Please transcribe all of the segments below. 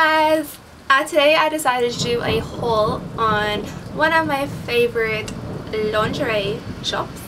guys! Uh, today I decided to do a haul on one of my favorite lingerie shops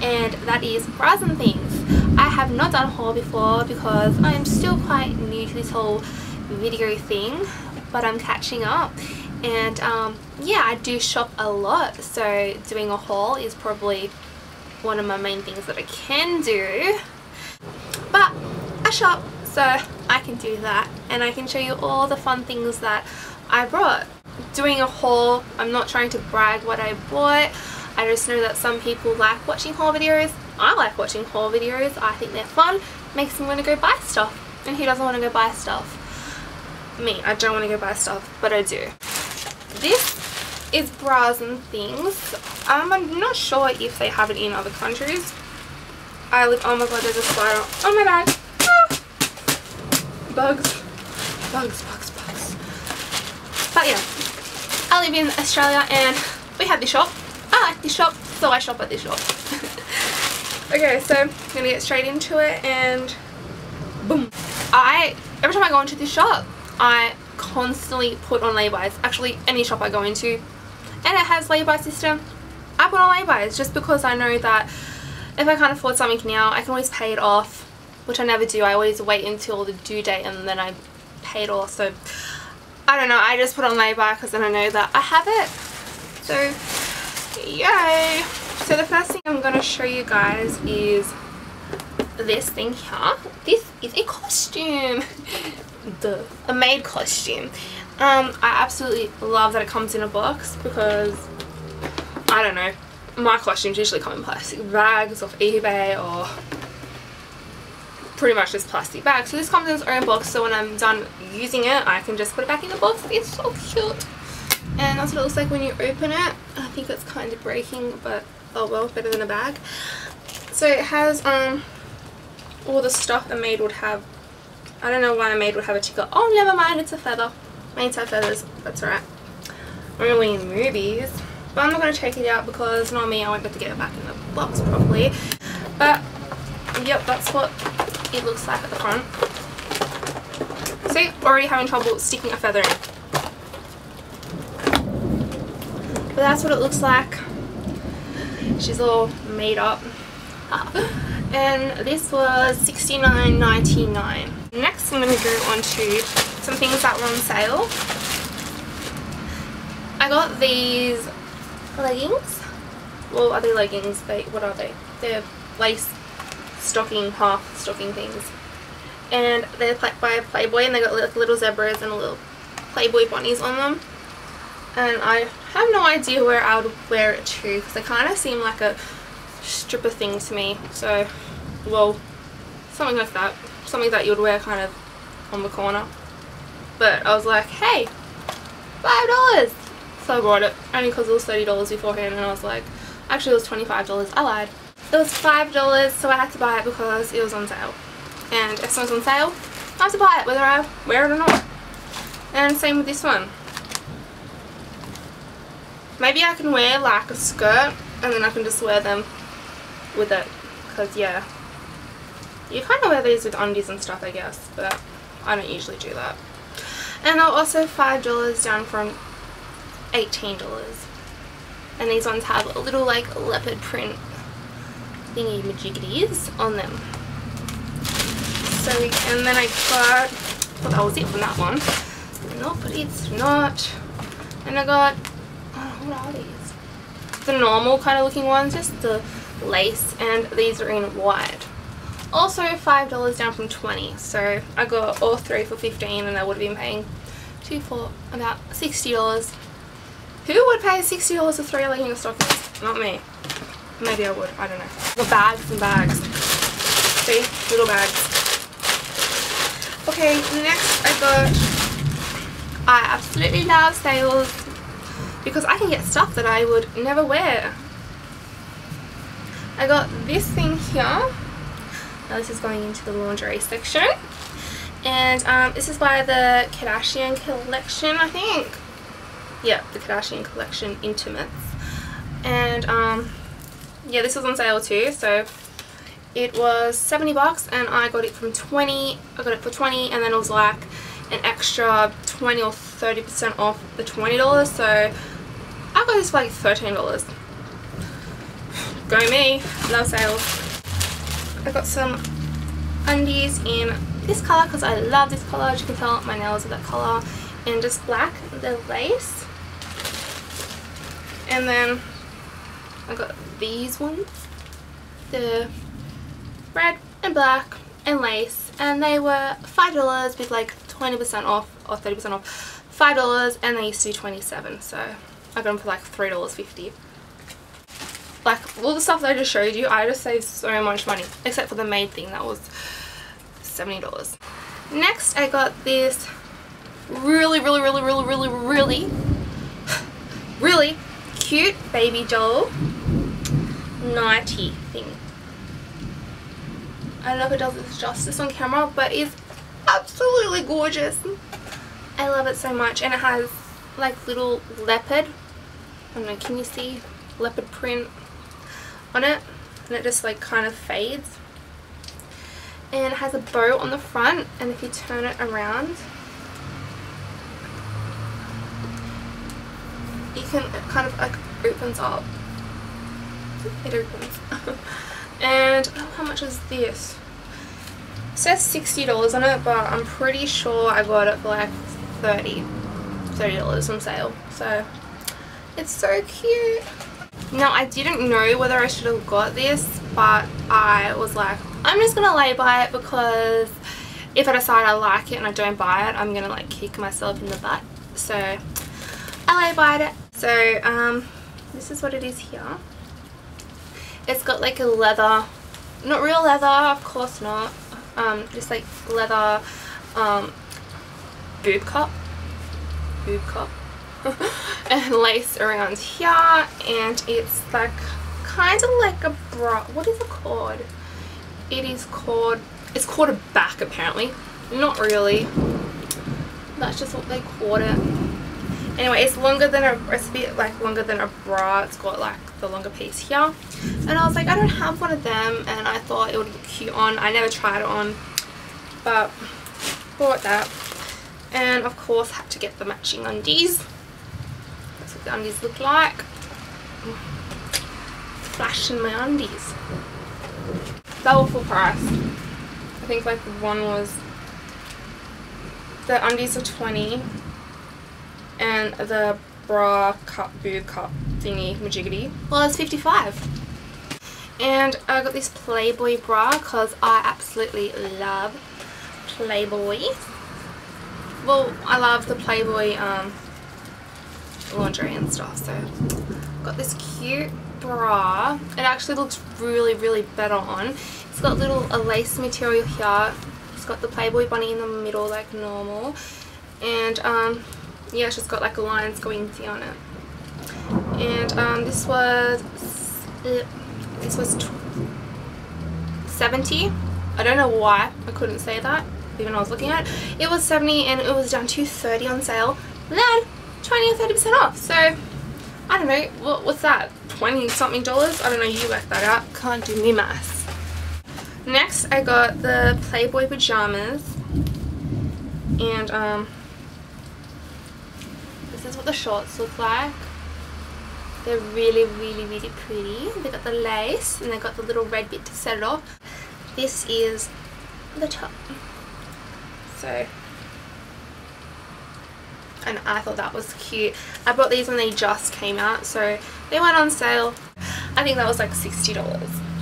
and that is Bras and Things. I have not done a haul before because I'm still quite new to this whole video thing but I'm catching up and um, yeah I do shop a lot so doing a haul is probably one of my main things that I can do but I shop so I can do that and I can show you all the fun things that I brought. Doing a haul, I'm not trying to brag what I bought. I just know that some people like watching haul videos. I like watching haul videos. I think they're fun. Makes me want to go buy stuff. And who doesn't want to go buy stuff? Me, I don't want to go buy stuff, but I do. This is bras and things. Um, I'm not sure if they have it in other countries. I live, oh my god, there's a spiral on my bag bugs, bugs, bugs, bugs. But yeah, I live in Australia and we have this shop. I like this shop, so I shop at this shop. okay, so I'm gonna get straight into it and boom. I, every time I go into this shop, I constantly put on lay-bys. Actually, any shop I go into and it has lay-by system, I put on lay-bys just because I know that if I can't afford something now, I can always pay it off which I never do. I always wait until the due date and then I pay it all. So I don't know. I just put on lay-by because then I know that I have it. So yay! So the first thing I'm going to show you guys is this thing here. This is a costume. the a maid costume. Um, I absolutely love that it comes in a box because I don't know. My costumes usually come in plastic bags off eBay or pretty much just plastic bag. So this comes in its own box so when I'm done using it I can just put it back in the box. It's so cute. And that's what it looks like when you open it. I think it's kind of breaking but oh well, better than a bag. So it has um all the stuff a maid would have. I don't know why a maid would have a ticker. Oh never mind, it's a feather. Maids have feathers, that's alright. Only in movies. But I'm not going to take it out because not me, I won't able to get it back in the box properly. But yep, that's what it looks like at the front. See, already having trouble sticking a feather in. But that's what it looks like. She's all made up. and this was $69.99. Next I'm going to go on to some things that were on sale. I got these leggings. Well, are they leggings? They, what are they? They're lace stocking, half stocking things. And they're by Playboy and they got like little zebras and little Playboy bunnies on them. And I have no idea where I would wear it to because they kind of seem like a stripper thing to me. So, well, something like that. Something that you would wear kind of on the corner. But I was like, hey, $5! So I bought it only because it was $30 beforehand and I was like, actually it was $25. I lied. It was $5 so I had to buy it because it was on sale. And if something's on sale, I have to buy it whether I wear it or not. And same with this one. Maybe I can wear like a skirt and then I can just wear them with it. Because yeah, you kind of wear these with undies and stuff I guess. But I don't usually do that. And they're also $5 down from $18. And these ones have a little like leopard print thingy majiggities on them. So, and then I got, well that was it from that one. No, but it's not. And I got, oh, what are these? The normal kind of looking ones, just the lace, and these are in white. Also $5 down from 20 so I got all three for 15 and I would have been paying two for about $60. Who would pay $60 for three leggings stockings? Not me. Maybe I would. I don't know. The bags and bags. See? Little bags. Okay, next I got... I absolutely love sales because I can get stuff that I would never wear. I got this thing here. Now this is going into the lingerie section. And um, this is by the Kardashian Collection, I think. Yeah, the Kardashian Collection Intimates. And um, yeah this was on sale too so it was 70 bucks and I got it from 20 I got it for 20 and then it was like an extra 20 or 30% off the $20 so I got this for like $13 go me love sales. I got some undies in this color because I love this color as you can tell my nails are that color and just black the lace. And then I got these ones. The red and black and lace and they were five dollars with like 20% off or 30% off. Five dollars and they used to be 27 so I got them for like three dollars 50 like all the stuff that I just showed you I just saved so much money except for the maid thing that was $70 next I got this really really really really really really really cute baby doll nighty thing. I don't know if it does its justice on camera but it's absolutely gorgeous. I love it so much and it has like little leopard I don't know can you see? Leopard print on it and it just like kind of fades. And it has a bow on the front and if you turn it around you can it kind of like opens up it opens. And oh, how much is this? It says $60 on it but I'm pretty sure I got it for like 30 $30 on sale. So it's so cute. Now I didn't know whether I should have got this but I was like I'm just gonna lay by it because if I decide I like it and I don't buy it I'm gonna like kick myself in the butt. So I lay by it. So um, this is what it is here it's got like a leather not real leather of course not um, just like leather um, boob cup boob cup and lace around here and it's like kind of like a bra what is it called? It is called it's called a back apparently. Not really. That's just what they called it anyway it's longer than a it's a bit like longer than a bra. It's got like the longer piece here. And I was like I don't have one of them and I thought it would look cute on. I never tried it on but bought that. And of course had to get the matching undies. That's what the undies look like. Flashing my undies. They were full price. I think like one was the undies are 20 and the bra cup boob cup thingy majiggity well it's 55 and I got this Playboy bra because I absolutely love Playboy. Well I love the Playboy um, lingerie and stuff so got this cute bra. It actually looks really really better on. It's got little a lace material here. It's got the Playboy bunny in the middle like normal. And um yeah she's got like lines going down it. And um, this was this was 70 I don't know why I couldn't say that even I was looking at it. It was 70 and it was down to 30 on sale. Then 20 or 30 percent off. So I don't know what, what's that? 20 something dollars? I don't know you work that out. Can't do me maths. Next I got the Playboy pajamas. And um this is what the shorts look like. They're really, really, really pretty. They got the lace and they got the little red bit to set it off. This is the top. So, and I thought that was cute. I bought these when they just came out, so they went on sale. I think that was like $60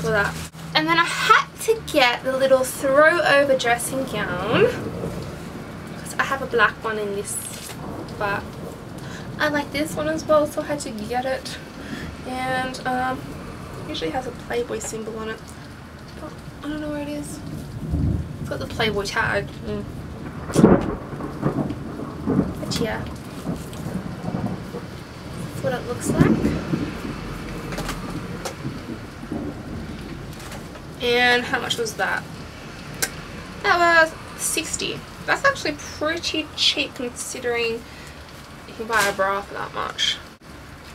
for that. And then I had to get the little throw over dressing gown. Because I have a black one in this, but I like this one as well so I had to get it. And um, usually has a Playboy symbol on it. But I don't know where it is. It's got the Playboy tag. Mm. but yeah. That's what it looks like. And how much was that? That was 60 that's actually pretty cheap considering buy a bra for that much.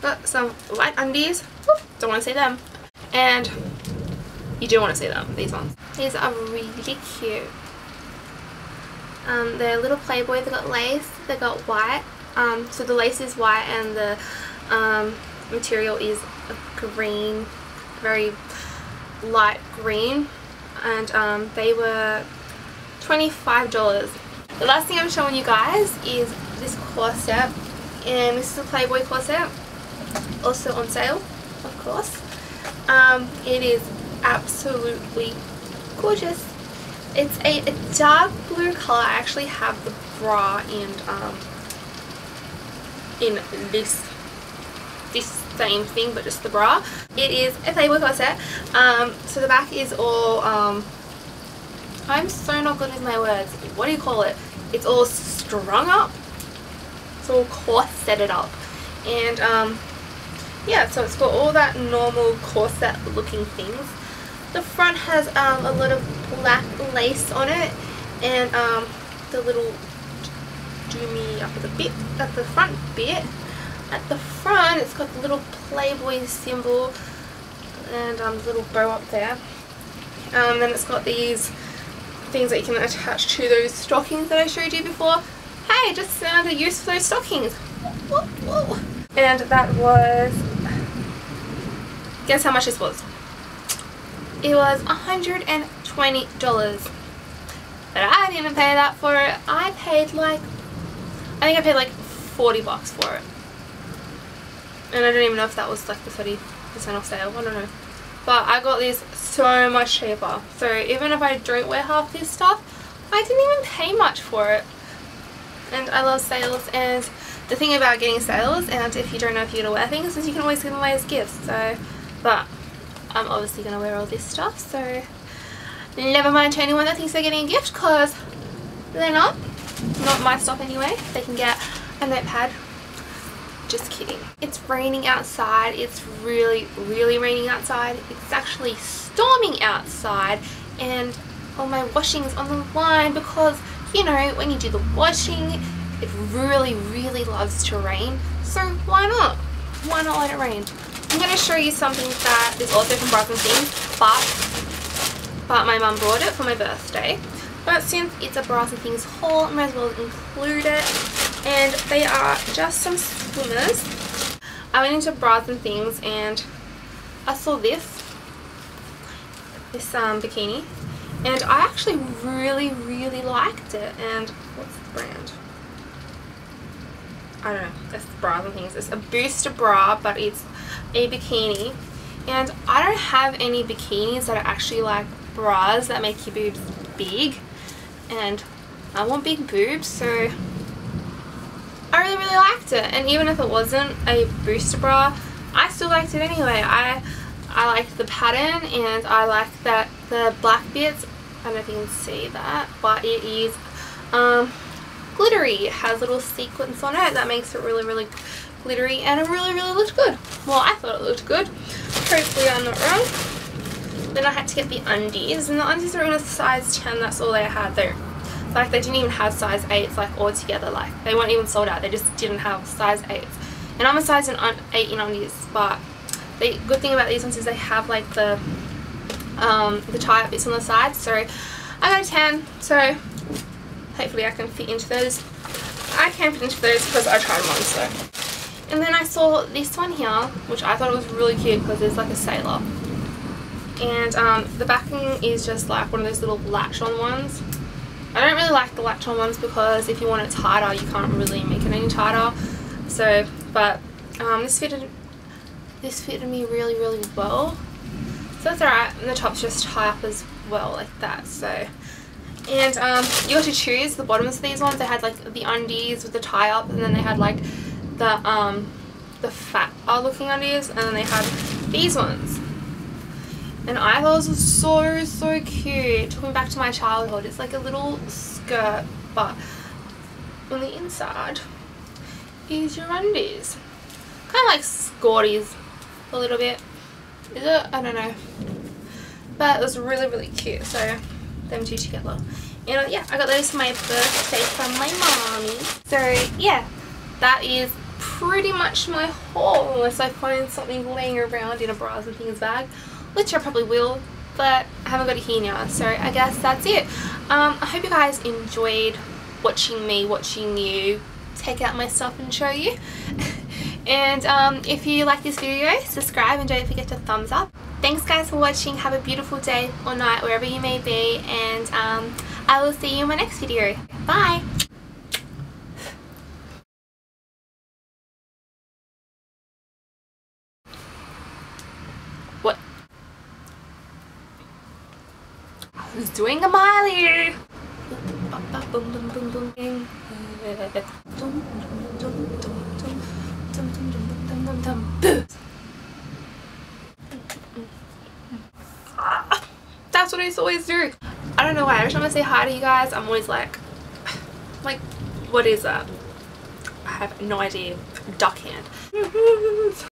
But some light undies. don't want to see them. And you do want to see them, these ones. These are really cute. Um, they're little Playboy. They got lace. They got white. Um, so the lace is white and the um, material is green, very light green. And um, they were $25. The last thing I'm showing you guys is this corset. And this is a Playboy corset. Also on sale, of course. Um, it is absolutely gorgeous. It's a, a, dark blue color. I actually have the bra and um, in this this same thing but just the bra. It is a Playboy corset. Um, so the back is all um, I'm so not good with my words. What do you call it? It's all strung up. It's all corseted up. And um, yeah, so it's got all that normal corset looking things. The front has um, a lot of black lace on it and um, the little doomy up at the bit at the front bit. At the front it's got the little Playboy symbol and um, little bow up there. Um, then it's got these things that you can attach to those stockings that I showed you before. Hey, just uh, found a use for those stockings. And that was, guess how much this was? It was $120. But I didn't even pay that for it. I paid like, I think I paid like 40 bucks for it. And I don't even know if that was like the 30% off sale. I don't know. But I got these so much cheaper. So even if I don't wear half this stuff, I didn't even pay much for it. And I love sales and the thing about getting sales and if you don't know if you're going to wear things is you can always give them away as gifts. So, but I'm obviously going to wear all this stuff. So never mind to anyone that thinks they're getting a gift because they're not. Not my stuff anyway. They can get a notepad just kidding. It's raining outside. It's really, really raining outside. It's actually storming outside and all my washing is on the line because, you know, when you do the washing, it really, really loves to rain. So why not? Why not let it rain? I'm going to show you something that is also from Bras N Things, but, but my mum bought it for my birthday. But since it's a Bras N Things haul, I might as well include it. And they are just some swimmers. I went into Bras and Things and I saw this, this um, bikini. And I actually really, really liked it. And what's the brand? I don't know, it's Bras and Things. It's a booster bra, but it's a bikini. And I don't have any bikinis that are actually like bras that make your boobs big and I want big boobs so I really really liked it and even if it wasn't a booster bra I still liked it anyway I I liked the pattern and I like that the black bits I don't know if you can see that but it is um, glittery. It has little sequins on it that makes it really really glittery and it really really looked good. Well I thought it looked good. Hopefully I'm not wrong. Then I had to get the undies, and the undies are in a size 10, that's all they had. There. Like, they didn't even have size 8s, like, all together, like, they weren't even sold out, they just didn't have size 8s. And I'm a size 8 in undies, but the good thing about these ones is they have, like, the, um, the tie-up bits on the side, so I got a 10, so hopefully I can fit into those. I can fit into those because I tried them on, so. And then I saw this one here, which I thought was really cute because it's like a sailor and um, the backing is just like one of those little latch on ones I don't really like the latch on ones because if you want it tighter you can't really make it any tighter so but um, this fitted this fitted me really really well so that's alright and the tops just tie up as well like that so and um, you got to choose the bottoms of these ones they had like the undies with the tie up and then they had like the um the fat looking undies and then they had these ones and I thought this was so, so cute. It took me back to my childhood. It's like a little skirt, but on the inside is your undies. Kind of like Scotties a little bit. Is it? I don't know. But it was really, really cute. So, them two together. And uh, yeah, I got those for my birthday from my mommy. So, yeah, that is pretty much my haul unless I find something laying around in a Bras and Things bag which I probably will, but I haven't got it here now, so I guess that's it. Um, I hope you guys enjoyed watching me, watching you take out my stuff and show you. and um, if you like this video, subscribe and don't forget to thumbs up. Thanks guys for watching. Have a beautiful day or night wherever you may be and um, I will see you in my next video. Bye! What? Doing a Miley! That's what I always do. I don't know why. Every time I say hi to you guys, I'm always like, like, what is that? I have no idea. Duck hand.